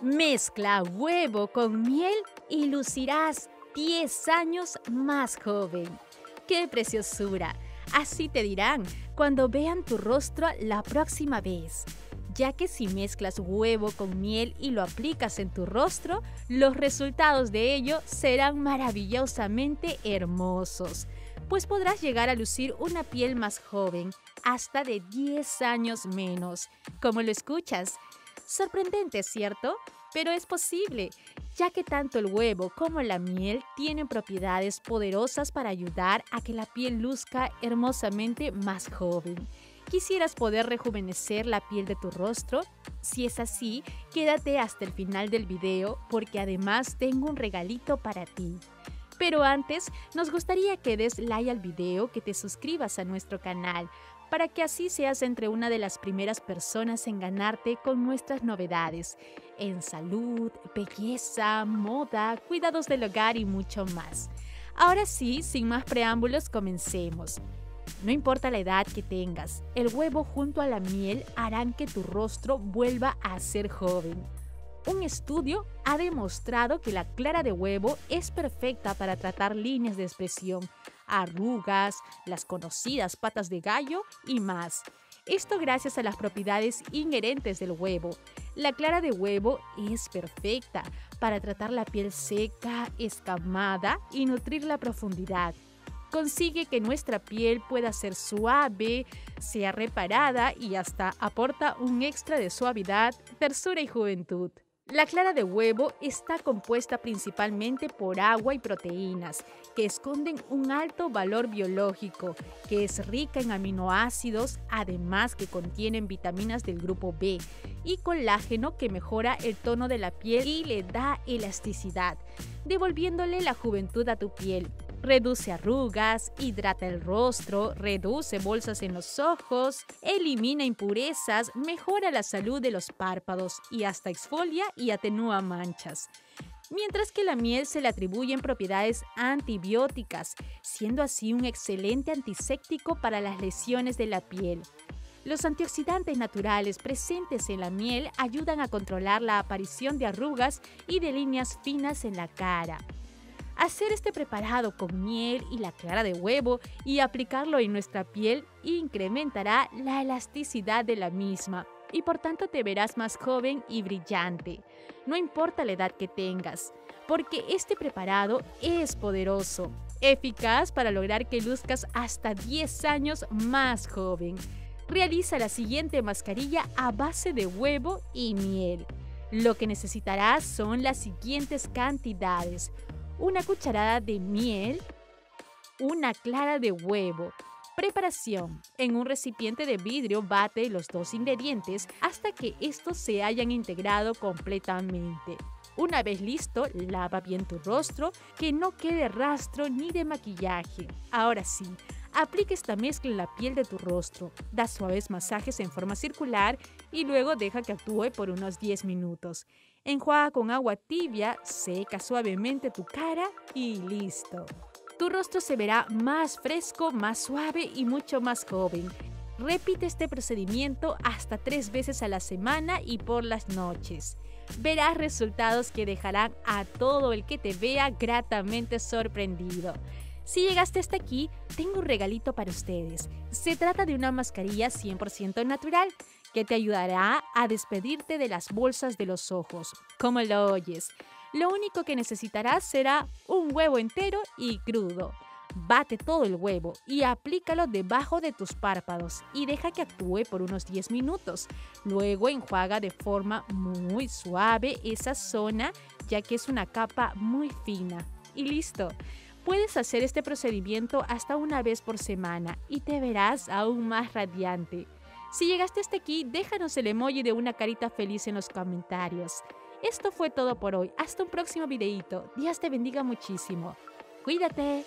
Mezcla huevo con miel y lucirás 10 años más joven. ¡Qué preciosura! Así te dirán cuando vean tu rostro la próxima vez ya que si mezclas huevo con miel y lo aplicas en tu rostro, los resultados de ello serán maravillosamente hermosos, pues podrás llegar a lucir una piel más joven, hasta de 10 años menos. Como lo escuchas? Sorprendente, ¿cierto? Pero es posible, ya que tanto el huevo como la miel tienen propiedades poderosas para ayudar a que la piel luzca hermosamente más joven. ¿Quisieras poder rejuvenecer la piel de tu rostro? Si es así, quédate hasta el final del video porque además tengo un regalito para ti. Pero antes, nos gustaría que des like al video, que te suscribas a nuestro canal, para que así seas entre una de las primeras personas en ganarte con nuestras novedades en salud, belleza, moda, cuidados del hogar y mucho más. Ahora sí, sin más preámbulos, comencemos. No importa la edad que tengas, el huevo junto a la miel harán que tu rostro vuelva a ser joven. Un estudio ha demostrado que la clara de huevo es perfecta para tratar líneas de expresión, arrugas, las conocidas patas de gallo y más. Esto gracias a las propiedades inherentes del huevo. La clara de huevo es perfecta para tratar la piel seca, escamada y nutrir la profundidad consigue que nuestra piel pueda ser suave, sea reparada y hasta aporta un extra de suavidad, tersura y juventud. La clara de huevo está compuesta principalmente por agua y proteínas, que esconden un alto valor biológico, que es rica en aminoácidos, además que contienen vitaminas del grupo B, y colágeno que mejora el tono de la piel y le da elasticidad, devolviéndole la juventud a tu piel reduce arrugas, hidrata el rostro, reduce bolsas en los ojos, elimina impurezas, mejora la salud de los párpados y hasta exfolia y atenúa manchas. Mientras que la miel se le atribuyen propiedades antibióticas, siendo así un excelente antiséptico para las lesiones de la piel. Los antioxidantes naturales presentes en la miel ayudan a controlar la aparición de arrugas y de líneas finas en la cara. Hacer este preparado con miel y la clara de huevo y aplicarlo en nuestra piel incrementará la elasticidad de la misma y por tanto te verás más joven y brillante. No importa la edad que tengas, porque este preparado es poderoso, eficaz para lograr que luzcas hasta 10 años más joven. Realiza la siguiente mascarilla a base de huevo y miel. Lo que necesitarás son las siguientes cantidades una cucharada de miel, una clara de huevo. Preparación. En un recipiente de vidrio bate los dos ingredientes hasta que estos se hayan integrado completamente. Una vez listo, lava bien tu rostro, que no quede rastro ni de maquillaje. Ahora sí, aplica esta mezcla en la piel de tu rostro, da suaves masajes en forma circular y luego deja que actúe por unos 10 minutos. Enjuaga con agua tibia, seca suavemente tu cara y listo. Tu rostro se verá más fresco, más suave y mucho más joven. Repite este procedimiento hasta tres veces a la semana y por las noches. Verás resultados que dejarán a todo el que te vea gratamente sorprendido. Si llegaste hasta aquí, tengo un regalito para ustedes. Se trata de una mascarilla 100% natural que te ayudará a despedirte de las bolsas de los ojos, como lo oyes. Lo único que necesitarás será un huevo entero y crudo. Bate todo el huevo y aplícalo debajo de tus párpados y deja que actúe por unos 10 minutos. Luego enjuaga de forma muy suave esa zona ya que es una capa muy fina. Y listo. Puedes hacer este procedimiento hasta una vez por semana y te verás aún más radiante. Si llegaste hasta aquí, déjanos el emoji de una carita feliz en los comentarios. Esto fue todo por hoy. Hasta un próximo videito. Dios te bendiga muchísimo. Cuídate.